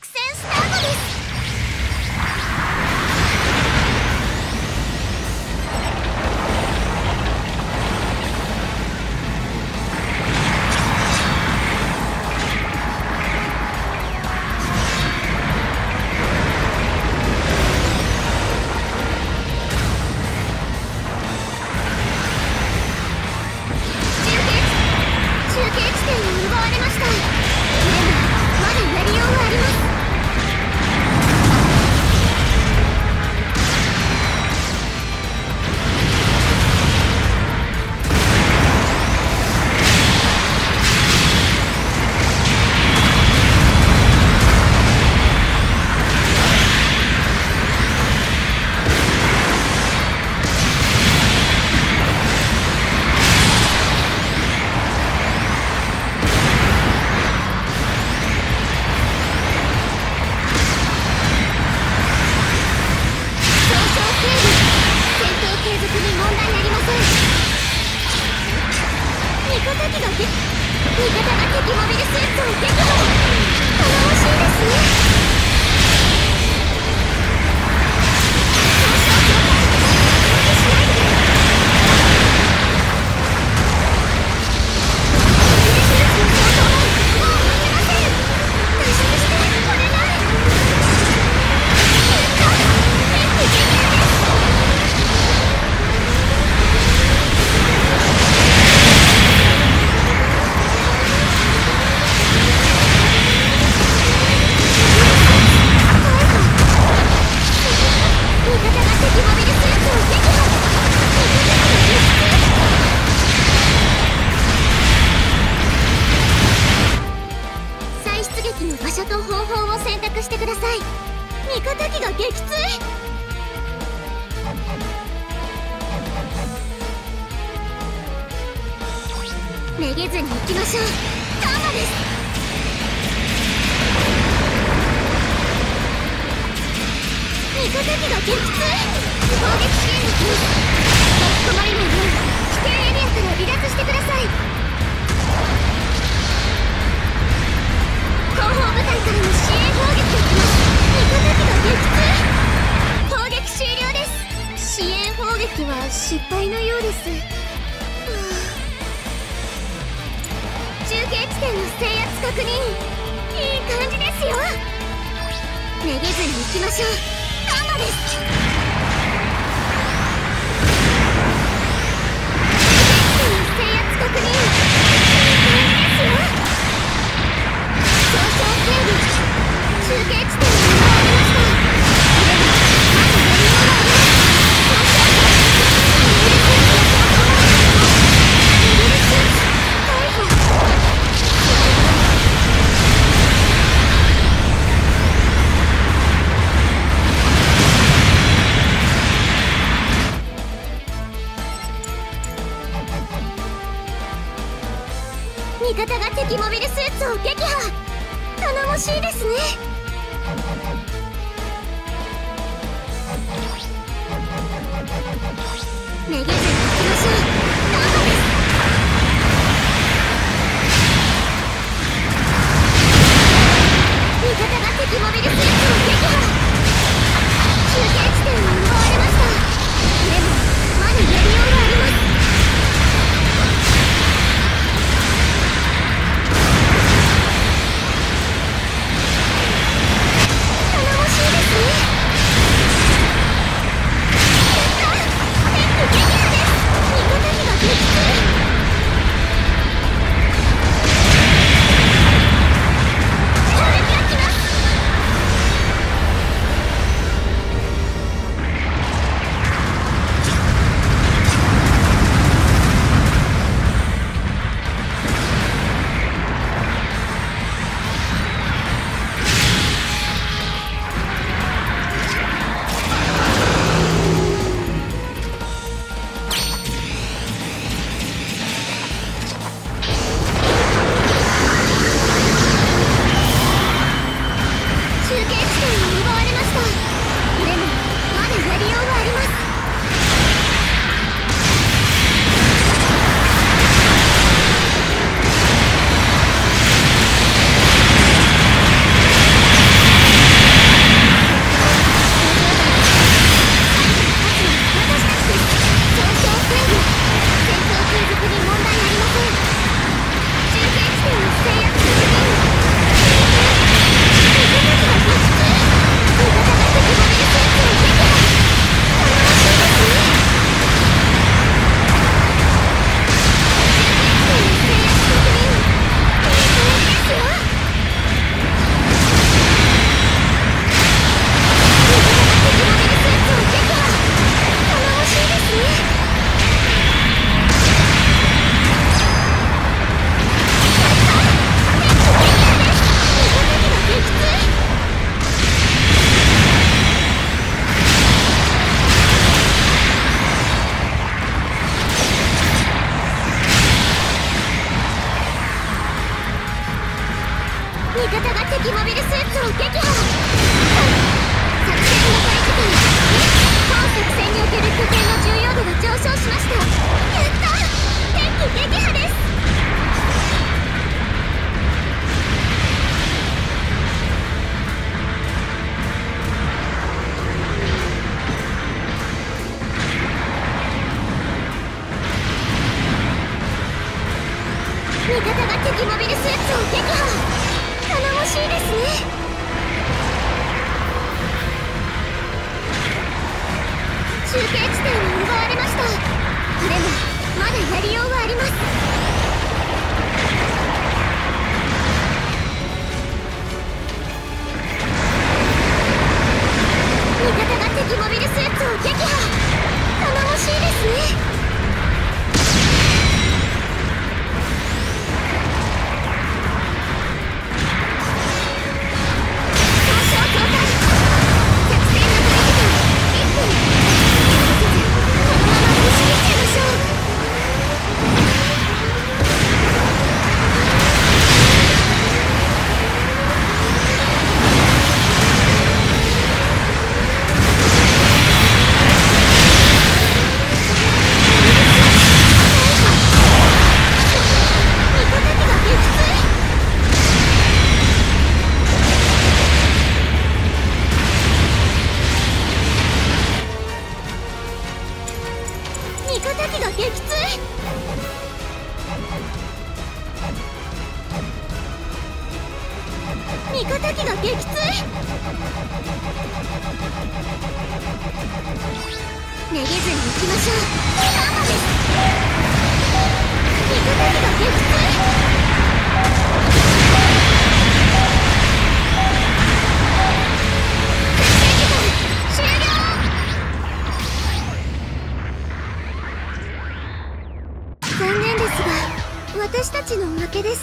Success 味方が敵モビルスーツを撃破頼もしいですね。めげずに行きましょう。カンマです。味方機が撃墜攻撃支援に来ます地点の制圧確認いい感じですよ。めげずに行きましょう。カンマです。味方が敵モビルスーツを撃破。頼もしいですね。めげずに行きましょう。敵モビルスーツを撃破。頼もしいですね。中継地点を奪われました。でもまだやりようはあります。撃墜めげずに行きましょう。ガンマです味方機が撃墜残念ですが私たちの負けです